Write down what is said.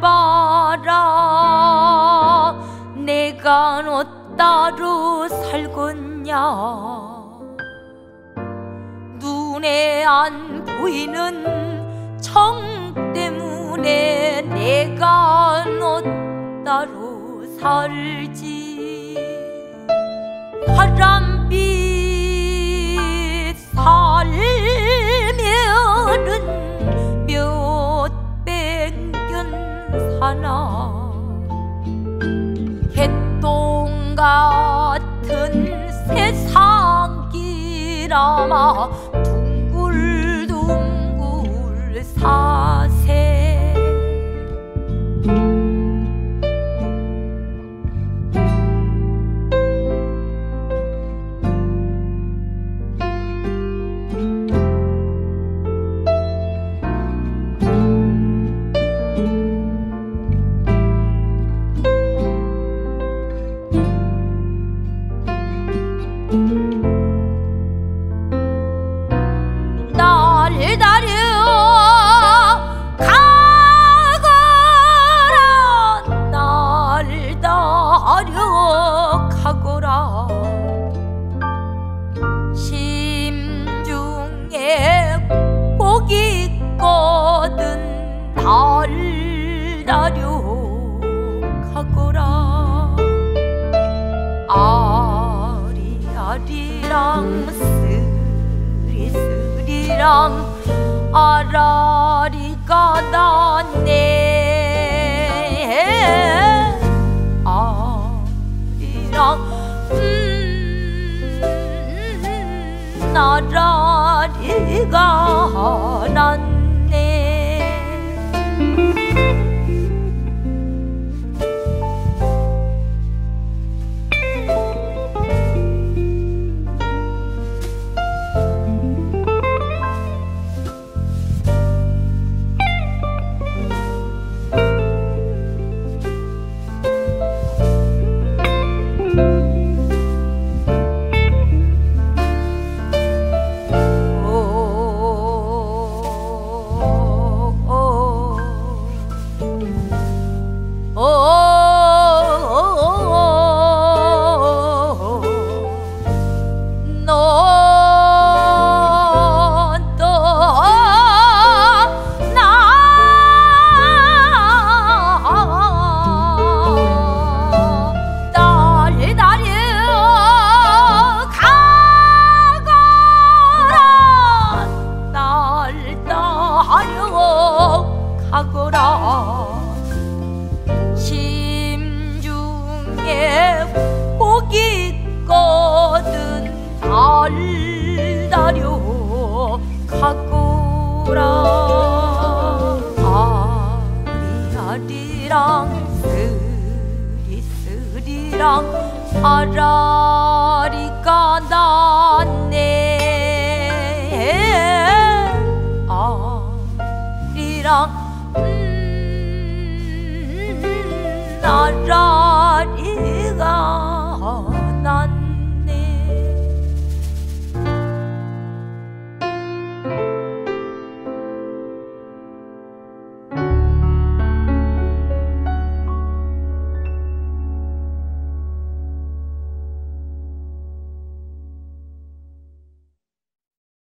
봐라. 내가 어따로 살겄냐? 눈에 안 보이는 청 때문에 내가 어따로 살지. 바람 사나 개똥 같은 세상길아마 둥글둥글 사세 다려 가거라. 심중에 복이 있거든 날 다려 가거라. 아리아리랑 스리스리랑 아 음 아라리가 났네 가거라. 심중에 복이 있거든 달다려 가거라. 아리아리랑 스리스리랑 아라리가 났